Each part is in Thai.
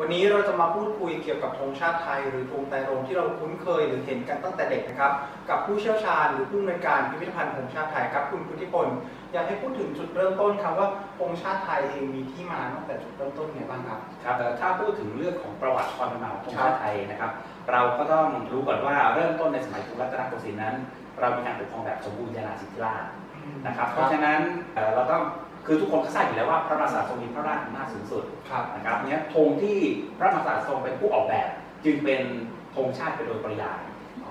วันนี้เราจะมาพูดคุยเกี่ยวกับธงชาติไทย หรือธงไตรรงที่เราคุ้นเคยหรือเห็นกันตั้งแต่เด็กนะครับ กับผู้เชี่ยวชาญหรือผู้อำนวยการพิพิธภัณฑ์ธงชาติไทยครับคุณพุทธิพลอยากให้พูดถึงจุดเริ่มต้นครับว่าธงชาติไทยเองมีที่มาตั้งแต่จุดเริ่มต้นไงบ้างครับครับถ้าพูดถึงเรื่องของประวัติความเป็นมาของธงชาติไทยนะครับ เราก็ต้องรู้ก่อนว่าเริ่มต้นในสมัยกรุงรัตนโกสินทร์นั้น เรามีการปกครองแบบสมบูรณาญาสิทธิราช นะครับ เพราะฉะนั้นเอ่อเราต้องคือทุกคนก็ทราบอยู่แล้วว่าพระมหากษัตริย์ทรงมีพระราชอำนาจสูงสุดครับนะครับเนี้ยธงที่พระมหากษัตริย์ทรงเป็นผู้ออกแบบ จึงเป็นธงชาติไปโดยปริยาย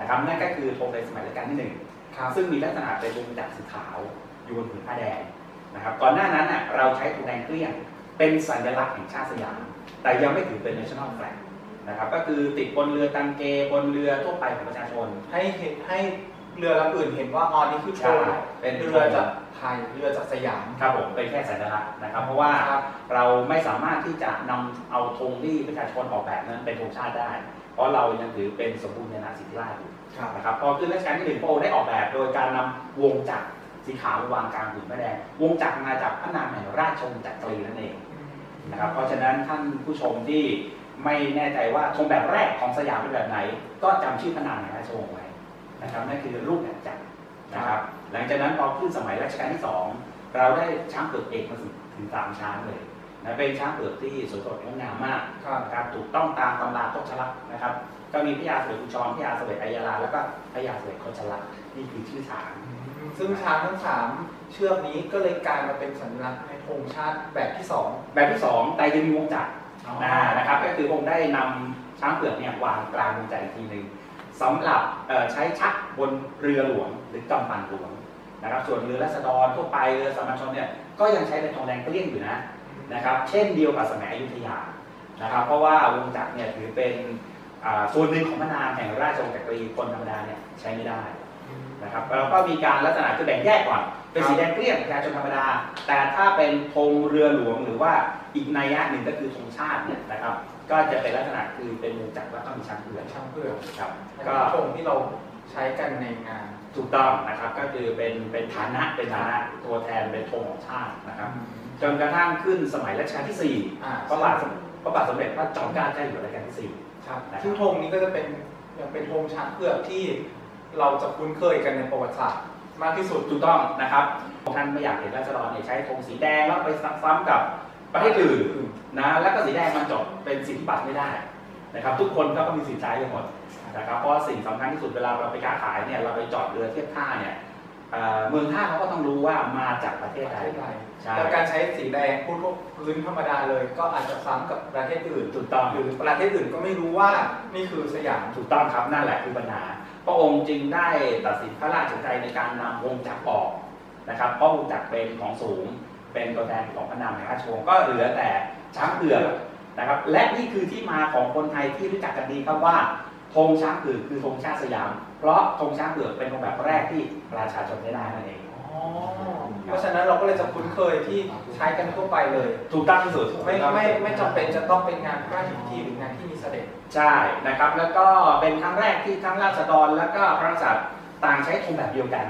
นะครับนั่นก็คือธงในสมัยรัชกาลที่หนึ่งครับซึ่งมีลักษณะเป็นวงจักรสีขาวอยู่บนผืนผ้าแดงนะครับก่อนหน้านั้นน่ะเราใช้ธงแดงเกลี้ยง เป็นสัญลักษณ์แห่งชาติสยาม แต่ยังไม่ถือเป็น national flag นะครับก็คือติดบนเรือตังเกบนเรือทั่วไปของประชาชนให้เห็นให้ เรือลำอื่นเห็นว่าอ๋อนี่คือธใช่งเป็นเรือจากไทยเรือจากสยาม ครับผมเป็นแค่สัญลักษณ์นะครับ เพราะว่าครับ เราไม่สามารถที่จะนำเอาธงที่ประชาชนออกแบบนั้นเป็นธงชาติได้ เพราะเรายังถือเป็นสมบูรณาญาสิทธิราชย์อยู่ครับ นะครับพอขึ้นรัชกาลที่หนึ่งพระองค์ได้ออกแบบโดยการนำวงจักรสีขาวมาวางกลางผืนผ้าแดงวงจักรมาจากพระนามแห่งราชวงศ์จักรีนั่นเอง นะครับเพราะฉะนั้นท่านผู้ชมที่ไม่แน่ใจว่าธงแบบแรกของสยามเป็นแบบไหน ก็จำชื่อพระนามแห่งราชวงศ์ไว้ นะครับนั่นคือรูปแบบจักรนะครับหลังจากนั้นพอขึ้นสมัยรัชกาลที่สองเราได้ช้างเผือกเอกมาถึงสามช้างเลยนะเป็นช้างเผือกที่สวยสดงดงามมากครับนะครับถูกต้องตามตำราโคชลักษณ์นะครับ ก็มีพระยาเสวยกุญชรพระยาเสวยอัยยาลาแล้วก็พระยาเสวยโคชลักษณ์นี่คือชื่อช้างซึ่งช้างทั้งสามเชือกนี้ก็เลยกลายมาเป็นสัญลักษณ์ในธงชาติแบบที่สองแบบที่สองไตรจะมีวงจักรนะนะครับ ก็คือองค์ได้นำช้างเผือกเนี่ยวางกลางวงจักรอีกทีหนึ่ง สำหรับใช้ชักบนเรือหลวงหรือกำปั่นหลวงนะครับ ส่วนเรือรัษฎรทั่วไปเรือสามัญชนเนี่ยก็ยังใช้เป็นทองแดงเกลี้ยงอยู่นะนะครับ เช่นเดียวกับสมัยอยุธยานะครับ เพราะว่าวงจักรเนี่ยถือเป็นส่วนหนึ่งของพระนามแห่งราชวงศ์จักรีคนธรรมดาเนี่ยใช้ไม่ได้นะครับแล้วก็มีการลักษณะคือแบ่งแยกก่อนเป็นสีแดงเกลี้ยงประชาชนธรรมดา แต่ถ้าเป็นธงเรือหลวงหรือว่าอีกนัยยะหนึ่งก็คือธงชาติเนี่ยนะครับ ก็จะเป็นลักษณะคือเป็นวงจักรแล้วก็มีช้างเผือกช้างเผือกครับ ก็ก็ธงที่เราใช้กันในงานถูกต้องนะครับก็คือเป็นเป็นฐานะเป็นฐานะตัวแทนเป็นธงของชาตินะครับจนกระทั่งขึ้นสมัยรัชกาลที่สี่อ่าพระบาทสมพระบาทสมเด็จพระจอมเกล้าเจ้าอยู่หัวรัชกาลที่สี่ ครับนะครับ ซึ่งธงนี้ก็จะเป็นยังเป็นธงช้างเผือกที่เราจะคุ้นเคยกันในประวัติศาสตร์มากที่สุด ถูกต้องนะครับท่านไม่อยากเห็นราษฎรเนี่ยใช้ธงสีแดงแล้วไปซ้ำๆกับ ประเทศอื่นนะแล้วก็สีแดงมันจบเป็นสิทธิบัตรไม่ได้นะครับทุกคนก็มีสิทธิ์ใช้กันหมดนะครับเพราะสิ่งสำคัญที่สุดเวลาเราไปค้าขายเนี่ยเราไปจอดเรือเทียบท่าเนี่ยเอ่อเมืองท่าเขาก็ต้องรู้ว่ามาจากประเทศประใดเทศไทยใช่แต่การใช้สีแดงพูดว่าพื้นธรรมดาเลย ก็อาจจะซ้ำกับประเทศอื่นถูกต้องหรือประเทศอื่นก็ไม่รู้ว่านี่คือสยามถูกต้องครับนั่นแหละคือปัญหาพระองค์จึงได้ตัดสินพระราชกฤษในการนำวงจักรออกนะครับเพราะวงจักรเป็นของสูง เป็นตัวแทนของพระนามแห่งราชวงศ์ก็เหลือแต่ช้างเผือกนะครับ และนี่คือที่มาของคนไทยที่รู้จักกันดีครับว่าธงช้างเผือกคือธงชาติสยาม เพราะธงช้างเผือกเป็นธงแบบแรกที่ประชาชนได้ได้นั่นเองอ๋อเพราะฉะนั้นเราก็เลยจะคุ้นเคยที่ใช้กันทั่วไปเลย ถูกต้องที่สุดไม่ไม่ไม่จำเป็นจะต้องเป็นงานพระราชพิธีหรืองานที่มีเสด็จใช่นะครับ แล้วก็เป็นครั้งแรกที่ทั้งราษฎรและก็พระกษัตริย์ต่างใช้ธงแบบเดียวกัน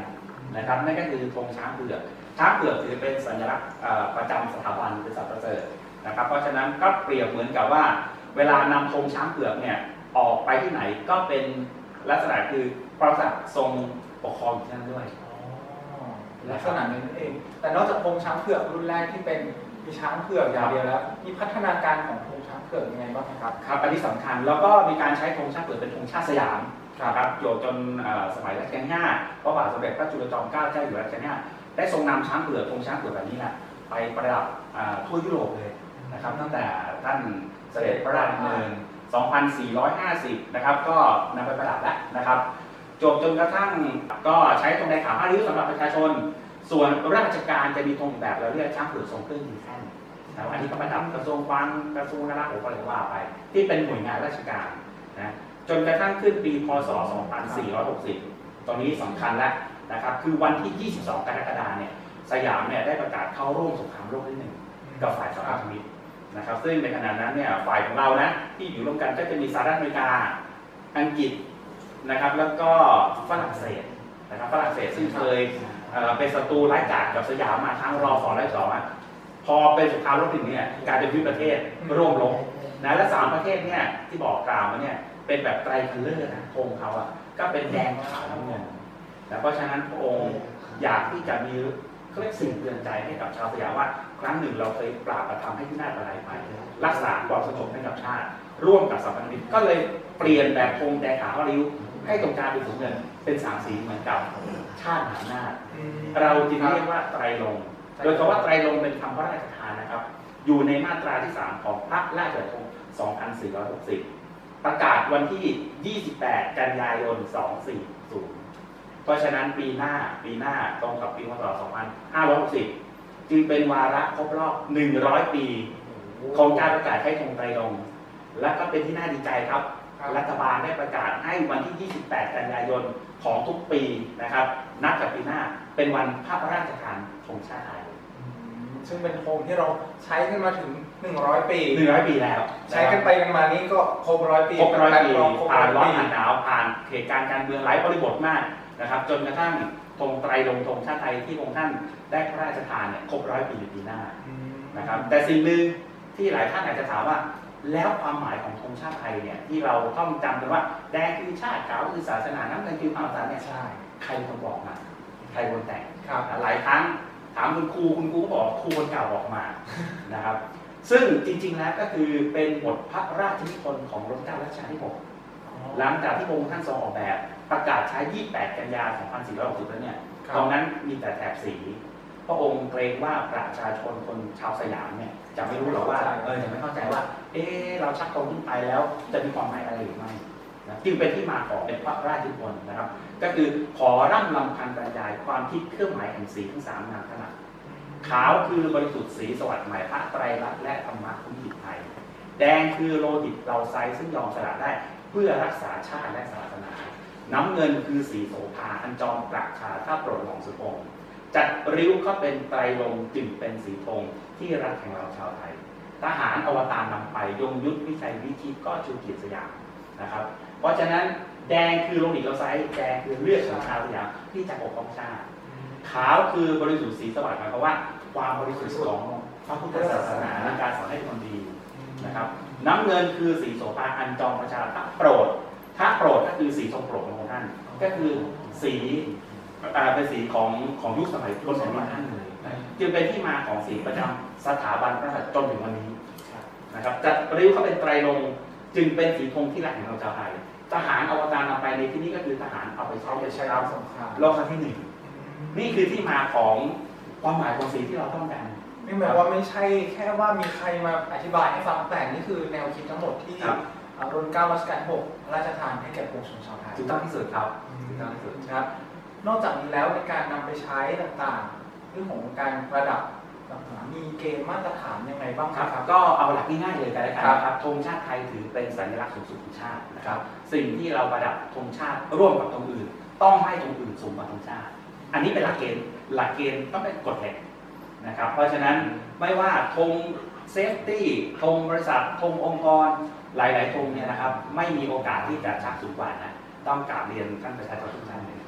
นะครับนั่นก็คือธงช้างเผือกช้างเผือกถือเป็นสัญลักษณ์เอ่อประจำสถาบันเป็นสัตว์ประเสริฐนะครับ เพราะฉะนั้นก็เปรียบเหมือนกับว่า เวลานำธงช้างเผือกเนี่ยออกไปที่ไหนก็เป็นลักษณะคือพระกษัตริย์ทรงปกครองอยู่ที่นั่นด้วยลักษณะนั้นเอง แต่นอกจากธงช้างเผือกรุ่นแรกที่เป็นมีช้างเผือกอย่างเดียวแล้วมีพัฒนาการของธงช้างเผือกยังไงบ้างครับครับอันนี้สำคัญแล้วก็มีการใช้ธงชาติเผือกเป็นธงชาติสยาม นะครับโยจนสมัยรัชกาลที่ห้าพระบาทสมเด็จพระจุลจอมเกล้าเจ้าอยู่หัวรัชกาลที่ห้าได้ทรงนำช้างเผือกธงช้างเผือกแบบนี้แหละไปประดับทั่วยุโรปเลยนะครับตั้งแต่ท่านเสด็จพระราชดำเนิน 2450 นะครับ ก็นำไปประดับแล้วนะครับ จบจนกระทั่งก็ใช้ธงแดขาวห้าริ้วสำหรับประชาชน ส่วนราชการจะมีธงอีกแบบเราเรียกช้างเผือกทรงเครื่องยืนแท่นนะครับอันนี้ก็ประดับกระทรวงคลังกระทรวงกลาโหมอะไรว่าไป ที่เป็นหน่วยงานราชการนะ จนกระทั่งขึ้นปีพศ 2460 ตอนนี้สำคัญแล้วนะครับ คือวันที่ 22 กรกฎาคมเนี่ย สยามเนี่ยได้ประกาศเข้าร่วมสงครามโลกที่หนึ่งกับฝ่ายสหพันธมิตรนะครับ ซึ่งในขณะนั้นเนี่ย ฝ่ายของเรานะ ที่อยู่ร่วมกันก็จะมีสหรัฐอเมริกา อังกฤษนะครับ แล้วก็ฝรั่งเศสนะครับ ฝรั่งเศสซึ่งเคยเอ่อเป็นศัตรูร้ายกาจกับสยามมาทั้งรอสองและสองอะพอเป็นสงครามโลกที่หนึ่งเนี่ยกลายเป็นวิประเทศร่วมรบนะ และสามประทศเนี่ยที่บอกกล่าวมาเนี่ย เป็นแบบไตรคัลเลอร์นะธงเขาอะก็เป็นแดงขาวน้ำเงินนะเพราะฉะนั้นพระองค์อยากที่จะมีเขาเรียกสิ่งเตือนใจให้กับชาวสยามว่า ครั้งหนึ่งเราเคยปราบประทำให้ที่น่าประหลาดไป รักษาความสงบให้กับชาติ ร่วมกับสัมพันธมิตรก็เลยเปลี่ยนแบบธงแดงขาวริ้วให้ตรงกลางเป็นสีเงินเป็นสามสีเหมือนกับชาติมหาอำนาจเราจึงเรียกว่าไตรลงค์โดยคำว่าไตรลงค์เป็นคำพระราชทานนะครับ อยู่ในมาตราที่ 3 ของพระราชบัญญัติ2460 ประกาศวันที่ 28 กันยายน 240 เพราะฉะนั้นปีหน้าปีหน้าตรงกับปีพศ2560 จึงเป็นวาระครบรอบ 100 ปีของการประกาศให้ธงไตรลงค์และก็เป็นที่น่าดีใจครับครับ รัฐบาลได้ประกาศให้วันที่ 28 กันยายนของทุกปีนะครับ นับจากปีหน้าเป็นวันพระราชทานธงชาติไทยซึ่งเป็นโคมที่เราใช้กันมาถึง 100ปี100ปีแล้วใช้กันไปกันมานี่ก็ครบร้อยปีครบร้อยปีครบผ่านร้อนปีผ่านหนาวผ่านเหตุการณ์การเมืองหลายบริบทมากนะครับ จนกระทั่งธงไตรลงค์ธงชาติไทยที่องค์ท่านได้พระราชทานเนี่ยครบร้อยปีในปีหน้าอืมนะครับแต่สิ่งหนึ่งที่หลายท่านอาจจะถามว่า แล้วความหมายของธงชาติไทยเนี่ยที่เราต้องจำกันว่าแดงคือชาติขาวคือศาสนาน้ำเงินคือความสารเนี่ยใช่ใครเป็นคนบอกมาใครเป็นคนแต่งครับหลายครั้ง ถามคุณครูคุณครูก็บอกครูคนเก่าบอกมานะครับ ซึ่งจริง ๆ แล้วก็คือเป็นบทพระราชนิพนธ์ของรัชกาลรัชกาลที่6หลังจากที่พระองค์ท่านทรงออกแบบ ประกาศใช้ 28 กันยายน2460 แล้วเนี่ยครับตรงนั้นมีแต่แถบสี พระองค์เกรงว่าประชาชนคนชาวสยามเนี่ยจะไม่รู้หรอกว่าเออจะไม่เข้าใจว่า เอ๊ะเราชักธงขึ้นไปแล้วจะมีความหมายอะไรหรือไม่ นะจึงเป็นที่มาของเป็นพระราชนิพนนะครับ ก็คือขอร่ำลำพันบรรยายความคิดเครื่องหมายแห่งสีทั้งสามนามขนาดขาวคือบริสุทธิ์สีสวัสดิ์หม่พระไตรลักษณ์และธรรมะคุณจิตไทย แดงคือโลหิตเราไซซึ่งยอมสละได้เพื่อรักษาชาติและศาสนา น้ำเงินคือสีโสภาอันจอมปราชาถ้าโปรดของสุพงจัดริ้วก็เป็นไตรลงจึงเป็นสีธงที่รักแห่งเราชาวไทย ทหารอวตารนำไปยงยุทธวิชัยวิชิตก็ชูเกียรติสยาม นะครับ เพราะฉะนั้นแดงคือโลหิตเราไซแดงคือเลือดของชาวสยามที่จะปกป้องชาติขาวคือบริสุทธิ์สีสวัสดิ์หมายความว่า ความบริสุทธิ์ของพระพุทธศาสนาในการสอนให้คนดีนะครับ น้ำเงินคือสีโสภาอันจอมประชาพระโปรดพระโปรดก็คือสีทรงโปรดของท่าน ก็คือสีอ่าเป็นสีของของยุคสมัยต้นสมัยท่านเลยจึงเป็นที่มาของสีประจำสถาบันพระมหากษัตริย์จนถึงวันนี้นะครับจัดริ้วเขาเป็นไตรลงค์ จึงเป็นสีธงที่รักของเราชาวไทยทหารอวตารนำไปในที่นี้ก็คือทหารเอาไปใช้เอาไปในใช้ชาในติสงครามโลกครั้งที่หนึ่งนี่คือที่มาของความหมายของสีที่เราต้องการนี่หมายว่าไม่ใช่แค่ว่ามีใครมาอธิบายให้ฟังแต่นี่คือแนวคิดทั้งหมดที่ครับอ่ารุ่นเก้ารัชกาลที่หกพระราชทานให้แก่ปวงชนชาวไทยถูกต้องที่สุดครับถูกต้องที่สุดครับนอกจากนี้แล้วในการนำไปใช้ต่างๆ เรื่องของการประดับต่างๆ มีเกณฑ์มาตรฐานยังไงบ้างคครัรับบก็เอาหลักง่ายๆเลยกันแล้วกันครับนะครับธงชาติไทยถือเป็นสัญลักษณ์สูงสุดของชาตินะครับ สิ่งที่เราประดับธงชาติร่วมกับธงอื่น ต้องให้ธงอื่นสูงกว่าธงชาติ อันนี้เป็นหลักเกณฑ์หลักเกณฑ์ต้องเป็นกฎเหล็กนะครับ เพราะฉะนั้นไม่ว่าธง safety ธงบริษัทธงองค์กรหลายๆธงเนี่ยนะครับ ไม่มีโอกาสที่จะชักสูงกว่านะต้องกราบเรียนท่านประชาชนทุกท่านเลย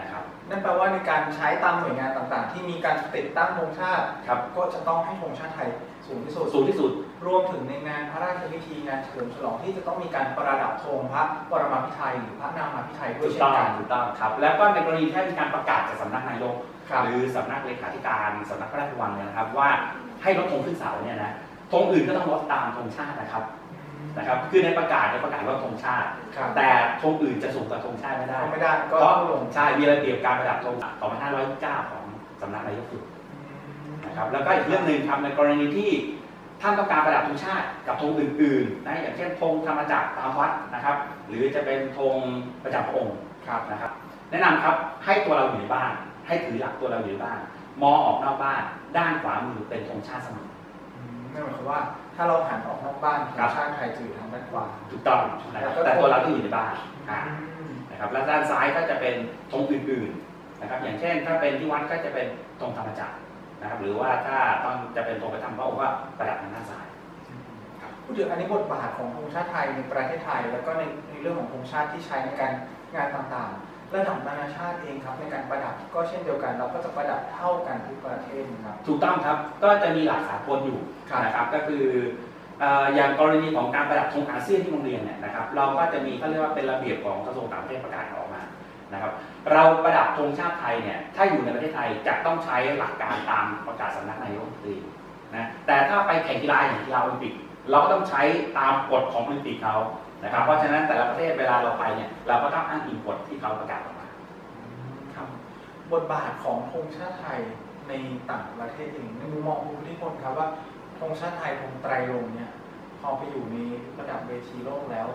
นะครับ นั่นแปลว่าในการใช้ตามหน่วยงานต่างๆ ที่มีการติดตั้งธงชาติครับก็จะต้องให้ธงชาติไทยสูงที่สุดสูงที่สุด รวมถึงในงานพระราชพิธีงานเฉลิมฉลองที่จะต้องมีการประดับธงพระปรมาภิไธยหรือพระนามาภิไธยด้วยถูกเช่ต้อนงกัน ถูกต้องครับ แล้วก็ในกรณีที่มีการประกาศจากสำนักนายก ครับ หรือสำนักเลขาธิการสำนักพระราชวังเนี่ยนะครับ ว่าให้ลดธงขึ้นเสาเนี่ยนะธงอื่นก็ต้องลดตามธงชาตินะครับ นะครับคือในประกาศในยประกาศลดธงชาติ ครับแต่ธงอื่นจะสูงกว่าธงชาติไม่ได้ไม่ได้ก็เพราะต้องลงใช่มีระเบียบการประดับธง2529ของสำนักนายกอยู่นะครับแล้วก็อีกเรื่องหนึ่งครับในกรณีที่ท่านต้องการประดับธงชาติกับธงอื่นๆนะอย่างเช่นธงธรรมจักรตามวัดนะครับ หรือจะเป็นธงประจำพระองค์ครับนะครับ แนะนำครับให้ตัวเราอยู่ในบ้าน ให้ถือหลักตัวเราอยู่ในบ้าน มองออกนอกบ้าน ด้านขวามือเป็นธงชาติเสมออืม นั่นหมายความว่าถ้าเราหันออกนอกบ้านธครังบชาติไทยจะอยู่ทางด้านขวา ถูกต้องนะครับแล้วก็แต่ตัวเราที่อยู่ในบ้านอ่าอืมนะครับแล้วด้านซ้ายก็จะเป็นธงอื่นๆนะครับ อย่างเช่นถ้าเป็นที่วัดก็จะเป็นธงธรรมจักรนะครับ หรือว่าถ้าต้องจะเป็นธงประจำพระองค์ก็ประดับทางด้านซ้ายพูดถึงอันนี้บทบาทของธงชาติไทยในประเทศไทย แล้วก็ในในเรื่องของธงชาติที่ใช้ในการงานต่างๆ ระดับนานาชาติเองครับในการประดับก็เช่นเดียวกัน เราก็จะประดับเท่ากันทุกประเทศนะครับ ถูกต้องครับ ก็จะมีหลักสากลอยู่ครับนะครับ ก็คือเอ่ออย่างกรณีของการประดับธงอาเซียนที่โรงเรียนเนี่ยนะครับ เราก็จะมีเขาเรียกว่าเป็นระเบียบของกระทรวงต่างประเทศประกาศออกมานะครับ เราประดับธงชาติไทยเนี่ยถ้าอยู่ในประเทศไทยจะต้องใช้หลักการตามประกาศสำนักนายกรัฐมนตรีนะแต่ถ้าไปแข่งกีฬาอย่างกีฬาโอลิมปิกเราก็ต้องใช้ตามกฎของโอลิมปิกเขา นะครับ เพราะฉะนั้นแต่ละประเทศเวลาเราไปเนี่ยเราก็ต้องอ้างอิงกฎที่เขาประกาศออกมาครับ บทบาทของธงชาติไทยในต่างประเทศเองในมุมมองคุณพุทธิพลครับว่าธงชาติไทยธงไตรรงค์เนี่ยพอไปอยู่ในระดับเวทีโลกแล้ว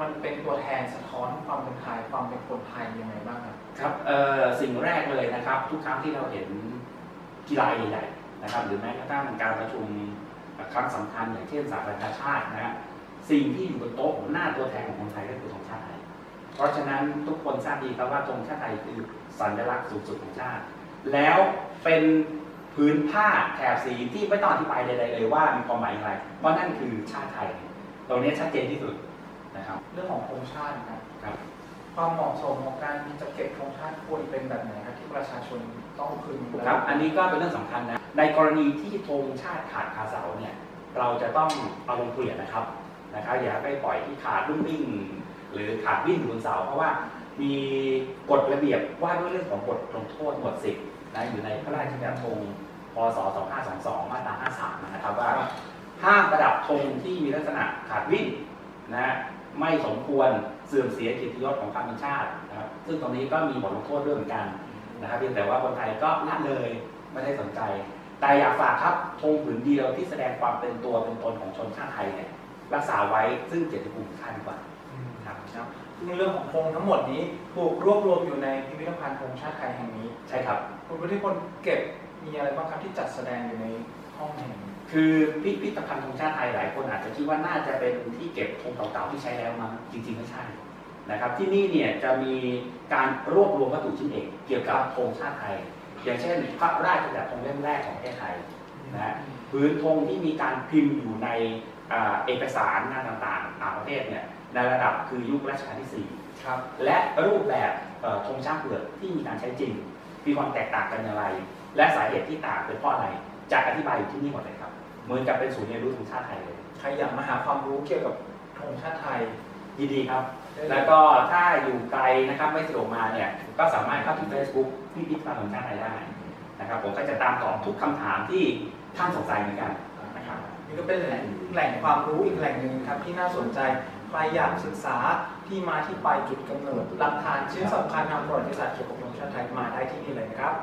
มันเป็นตัวแทนสะท้อนความเป็นไทยความเป็นคนไทยยังไงบ้างครับครับเอ่อสิ่งแรกเลยนะครับ ทุกครั้งที่เราเห็นกีฬาใหญ่ๆนะครับ หรือแม้กระทั่งการประชุมครั้งสำคัญอย่างเช่นสหประชาชาตินะฮะ สิ่งที่อยู่บนโต๊ะหน้าตัวแทนของคนไทยก็คือธงชาติไทย เพราะฉะนั้นทุกคนทราบดีครับว่าธงชาติไทยคือสัญลักษณ์สูงสุดของชาติ แล้วเป็นพื้นผ้าแถบสีที่ไม่ต้องอธิบายใดๆเลยว่ามีความหมายอะไร เพราะนั่นคือชาติไทย ตรงนี้ชัดเจนที่สุดนะครับ เรื่องของธงชาตินะครับครับความเหมาะสมของการจะเก็บธงชาติควรเป็นแบบไหนครับที่ประชาชนต้องพึงครับ อันนี้ก็เป็นเรื่องสำคัญนะ ในกรณีที่ธงชาติขาดคาเสาเนี่ย เราจะต้องเอาลงเปลี่ยนนะครับ นะครับอย่าไปปล่อยที่ขาดรุ่งวิ่งหรือขาดวิ่งอยู่บนเสาเพราะว่ามีกฎระเบียบว่าด้วยเรื่องของบทลงโทษหมวดสิบนะอยู่ในพระราชบัญญัติธงพศ 2522 มาตรา 53 นะครับว่าห้ามประดับธงที่มีลักษณะขาดวิ่งนะไม่สมควรเสื่อมเสียเกียรติยศของความเป็นชาตินะครับ ซึ่งตรงนี้ก็มีบทลงโทษด้วยเหมือนกันนะครับเพียงแต่ว่าคนไทยก็ละเลยไม่ได้สนใจ แต่อยากฝากครับธงผืนเดียวที่แสดงความเป็นตัวเป็นตนของชนชาติไทยเนี่ย รักษาไว้ซึ่งเกียรติภูมิของชาติดีกว่าครับครับซึ่งเรื่องของธงทั้งหมดนี้ถูกรวบรวมอยู่ในพิพิธภัณฑ์ธงชาติไทยแห่งนี้ ใช่ครับคุณพุทธิพลเก็บมีอะไรบ้างครับที่จัดแสดงอยู่ในห้องแห่งนี้คือพิพิธภัณฑ์ธงชาติไทยหลายคนอาจจะคิดว่าน่าจะเป็นที่เก็บธงเก่าๆที่ใช้แล้วมั้งจริงๆไม่ใช่นะครับ ที่นี่เนี่ยจะมีการรวบรวมวัตถุชิ้นเอกเกี่ยวกับธงชาติไทย อย่างเช่น พระราชบัญญัติธงเล่มแรกของประเทศไทย นะฮะพื้นธงที่มีการพิมพ์อยู่ในอ่าเอกสารงานต่างๆต่างประเทศเนี่ยในระดับคือยุครัชกาลที่ครับ4และรูปแบบเอ่อธงชาติเปลือกที่มีการใช้จริง มีความแตกต่างกันอย่างไร และสาเหตุที่ต่างเป็นเพราะอะไรจะอธิบายอยู่ที่นี่หมดเลยครับ เหมือนกับเป็นศูนย์เรียนรู้ธงชาติไทยเลยใครอยากมาหาความรู้เกี่ยวกับธงชาติไทยยินดีครับได้เลยแล้วก็ถ้าอยู่ไกลนะครับไม่สะดวกมาเนี่ยก็สามารถเข้าที่ Facebook พิพิธภัณฑ์ธงชาติไทยได้นะครับผมก็จะตามตอบทุกคำถามที่ ท่านสนใจเหมือนกันนะครับนี่ก็เป็นแหล่งแหล่งความรู้อีกแหล่งหนึ่งครับที่น่าสนใจใครอยากศึกษาที่มาที่ไปจุดกำเนิดหลักฐานชิ้นสำคัญทางประวัติศาสตร์เกี่ยวกับธงชาติไทยมาได้ที่นี่เลยครับ